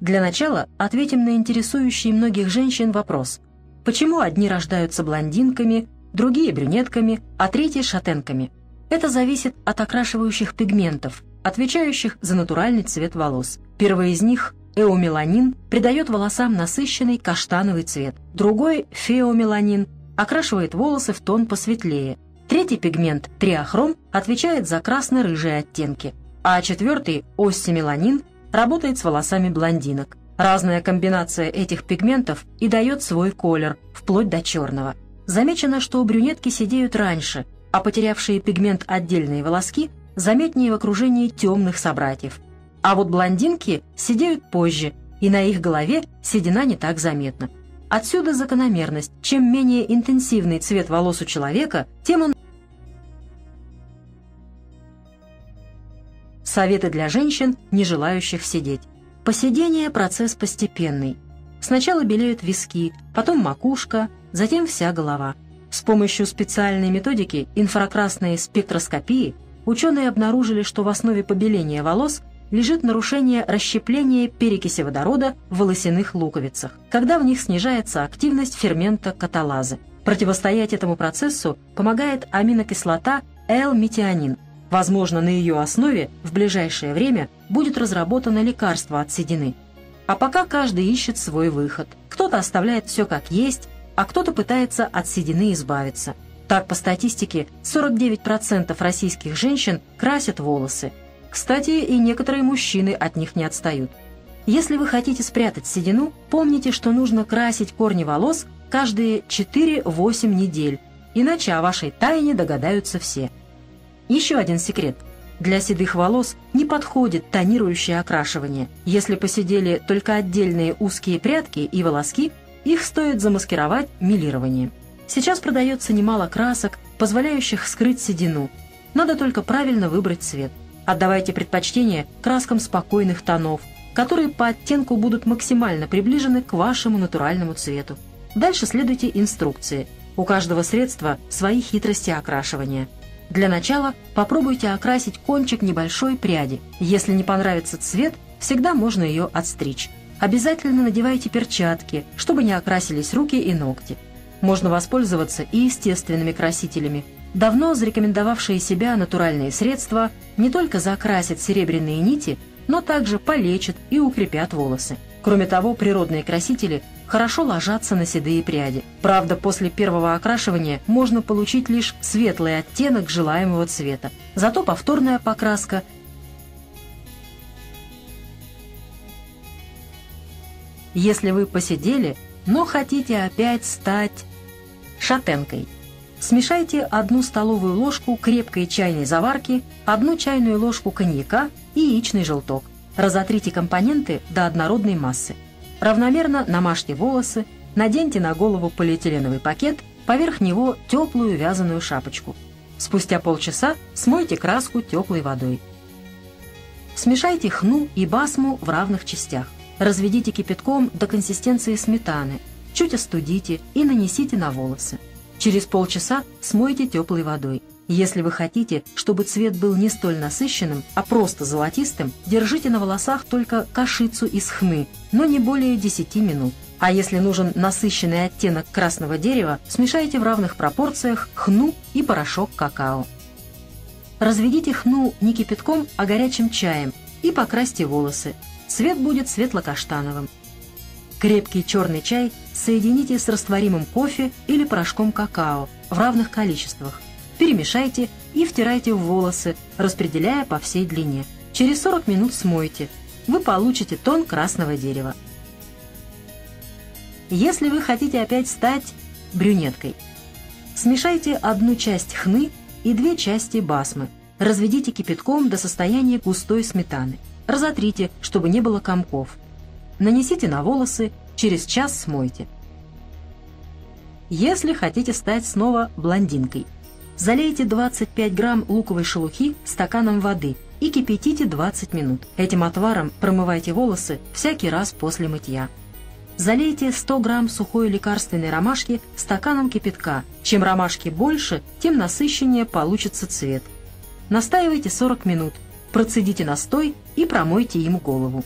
Для начала ответим на интересующий многих женщин вопрос. Почему одни рождаются блондинками, другие брюнетками, а третьи шатенками? Это зависит от окрашивающих пигментов, отвечающих за натуральный цвет волос. Первый из них эомеланин придает волосам насыщенный каштановый цвет. Другой, феомеланин, окрашивает волосы в тон посветлее. Третий пигмент, триохром, отвечает за красно-рыжие оттенки. А четвертый, оссимеланин, работает с волосами блондинок. Разная комбинация этих пигментов и дает свой колер, вплоть до черного. Замечено, что брюнетки сидеют раньше, а потерявшие пигмент отдельные волоски заметнее в окружении темных собратьев. А вот блондинки сидеют позже, и на их голове седина не так заметна. Отсюда закономерность. Чем менее интенсивный цвет волос у человека, тем он... Советы для женщин, не желающих сидеть. Посидение – процесс постепенный. Сначала белеют виски, потом макушка, затем вся голова. С помощью специальной методики инфракрасной спектроскопии ученые обнаружили, что в основе побеления волос лежит нарушение расщепления перекиси водорода в волосяных луковицах, когда в них снижается активность фермента каталазы. Противостоять этому процессу помогает аминокислота L-метионин. Возможно, на ее основе в ближайшее время будет разработано лекарство от седины. А пока каждый ищет свой выход. Кто-то оставляет все как есть, а кто-то пытается от седины избавиться. Так, по статистике, 49% российских женщин красят волосы, кстати, и некоторые мужчины от них не отстают. Если вы хотите спрятать седину, помните, что нужно красить корни волос каждые 4-8 недель, иначе о вашей тайне догадаются все. Еще один секрет. Для седых волос не подходит тонирующее окрашивание. Если посидели только отдельные узкие прядки и волоски, их стоит замаскировать милированием. Сейчас продается немало красок, позволяющих скрыть седину. Надо только правильно выбрать цвет – Отдавайте предпочтение краскам спокойных тонов, которые по оттенку будут максимально приближены к вашему натуральному цвету. Дальше следуйте инструкции. У каждого средства свои хитрости окрашивания. Для начала попробуйте окрасить кончик небольшой пряди. Если не понравится цвет, всегда можно ее отстричь. Обязательно надевайте перчатки, чтобы не окрасились руки и ногти. Можно воспользоваться и естественными красителями, давно зарекомендовавшие себя натуральные средства не только закрасят серебряные нити, но также полечат и укрепят волосы. Кроме того, природные красители хорошо ложатся на седые пряди. Правда, после первого окрашивания можно получить лишь светлый оттенок желаемого цвета. Зато повторная покраска Если вы посидели, но хотите опять стать шатенкой – Смешайте одну столовую ложку крепкой чайной заварки, одну чайную ложку коньяка и яичный желток. Разотрите компоненты до однородной массы. Равномерно намажьте волосы, наденьте на голову полиэтиленовый пакет, поверх него теплую вязаную шапочку. Спустя полчаса смойте краску теплой водой. Смешайте хну и басму в равных частях. Разведите кипятком до консистенции сметаны, чуть остудите и нанесите на волосы. Через полчаса смойте теплой водой. Если вы хотите, чтобы цвет был не столь насыщенным, а просто золотистым, держите на волосах только кашицу из хны, но не более 10 минут. А если нужен насыщенный оттенок красного дерева, смешайте в равных пропорциях хну и порошок какао. Разведите хну не кипятком, а горячим чаем и покрасьте волосы. Цвет будет светло-каштановым. Крепкий черный чай соедините с растворимым кофе или порошком какао в равных количествах. Перемешайте и втирайте в волосы, распределяя по всей длине. Через 40 минут смойте. Вы получите тон красного дерева. Если вы хотите опять стать брюнеткой, смешайте одну часть хны и две части басмы. Разведите кипятком до состояния густой сметаны. Разотрите, чтобы не было комков нанесите на волосы, через час смойте. Если хотите стать снова блондинкой, залейте 25 грамм луковой шелухи стаканом воды и кипятите 20 минут. Этим отваром промывайте волосы всякий раз после мытья. Залейте 100 грамм сухой лекарственной ромашки стаканом кипятка. Чем ромашки больше, тем насыщеннее получится цвет. Настаивайте 40 минут, процедите настой и промойте им голову.